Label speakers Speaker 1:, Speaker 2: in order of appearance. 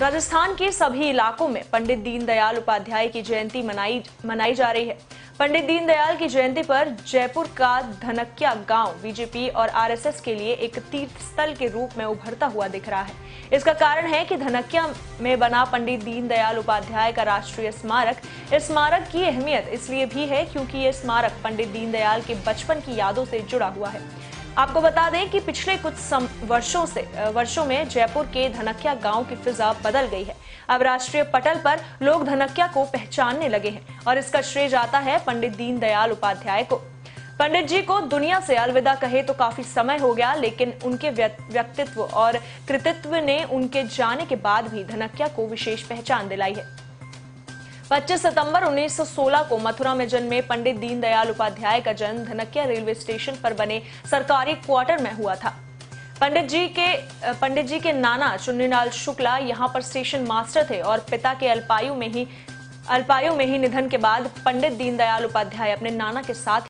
Speaker 1: राजस्थान के सभी इलाकों में पंडित दीनदयाल उपाध्याय की जयंती मनाई मनाई जा रही है। पंडित दीनदयाल की जयंती पर जयपुर का धनक्या गाँव, बीजेपी और आरएसएस के लिए एक तीर्थ स्थल के रूप में उभरता हुआ दिख रहा है। इसका कारण है कि धनक्या में बना पंडित दीनदयाल उपाध्याय का राष्ट्रीय स्मारक। इस स्मारक की अहमियत इसलिए भी है क्योंकि ये स्मारक पंडित दीनदयाल के बचपन की यादों से जुड़ा हुआ है। आपको बता दें कि पिछले कुछ वर्षों से वर्षों में जयपुर के धनक्या गाँव की फिजा बदल गई है। अब राष्ट्रीय पटल पर लोग धनक्या को पहचानने लगे हैं और इसका श्रेय जाता है पंडित दीनदयाल उपाध्याय को। पंडित जी को दुनिया से अलविदा कहे तो काफ़ी समय हो गया, लेकिन उनके व्यक्तित्व और कृतित्व ने उनके जाने के बाद भी धनक्या को विशेष पहचान दिलाई है। 25 सितंबर 1916 को मथुरा में जन्मे पंडित दीनदयाल उपाध्याय का जन्म धनकिया रेलवे स्टेशन पर बने सरकारी क्वार्टर में हुआ था। पंडित जी के, पंडित जी के नाना चुन्नीलाल शुक्ला यहाँ पर स्टेशन मास्टर थे और पिता के अल्पायु में ही, अल्पायु में ही निधन के बाद पंडित दीनदयाल उपाध्याय अपने नाना के साथ